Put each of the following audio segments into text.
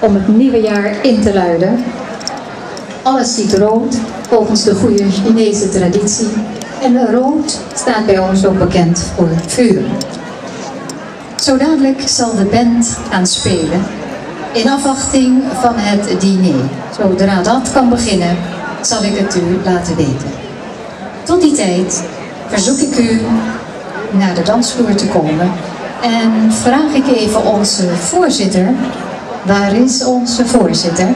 om het nieuwe jaar in te luiden. Alles ziet rood, volgens de goede Chinese traditie. En rood staat bij ons ook bekend voor vuur. Zo dadelijk zal de band gaan spelen in afwachting van het diner. Zodra dat kan beginnen, zal ik het u laten weten. Tot die tijd verzoek ik u naar de dansvloer te komen en vraag ik even onze voorzitter. Waar is onze voorzitter?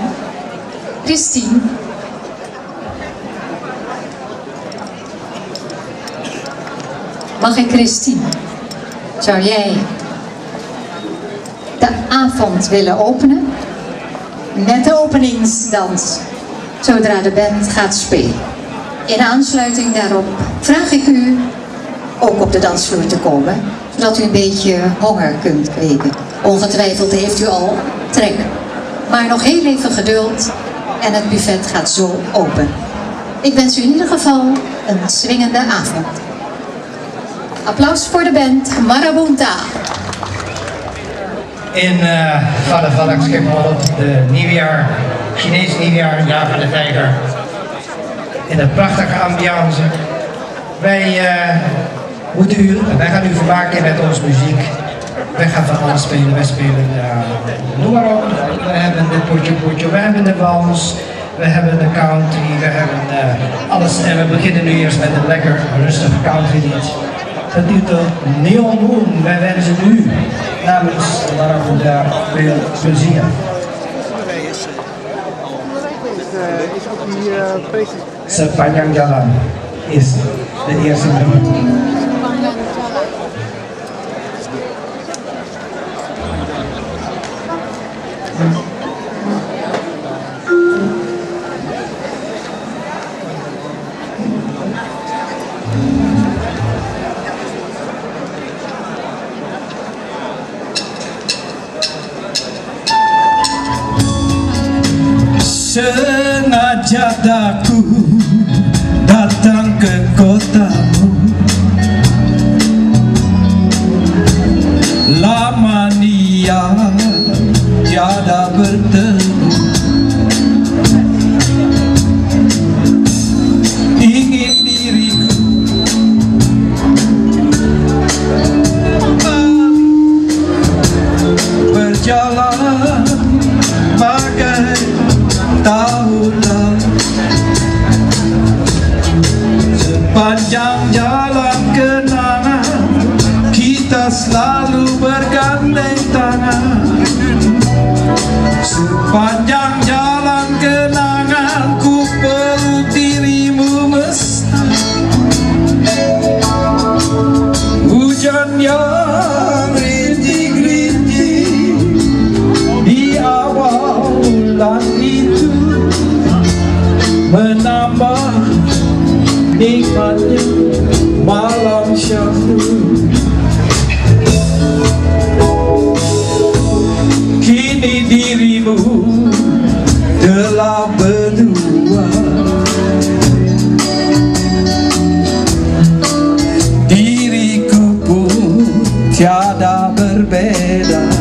Christine. Mag ik Christine? Zou jij de avond willen openen? Met de openingsdans, zodra de band gaat spelen. In aansluiting daarop vraag ik u ook op de dansvloer te komen, zodat u een beetje honger kunt kweken. Ongetwijfeld heeft u al trek. Maar nog heel even geduld en het buffet gaat zo open. Ik wens u in ieder geval een swingende avond. Applaus voor de band Marabunta. In uh, Valle Schiphol, de nieuwjaar, Chinees nieuwjaar, jaar van de tijger. In een prachtige ambiance. Wij uh, moeten u, wij gaan u vermaken met onze muziek. Wij gaan van alles spelen. Wij spelen, uh, noem maar op. We hebben de potje potje, we hebben de wals, we hebben de country, we hebben uh, alles. En we beginnen nu eerst met een lekker rustig country lied. Getiteld Neon Moon. Wij wensen u namens Marabouda veel plezier. Sepanjang Jalan is de eerste nummer. da ku datang ke kota nikmatnya malam syahdu Kini dirimu telah berdua. Diriku pun tiada berbeda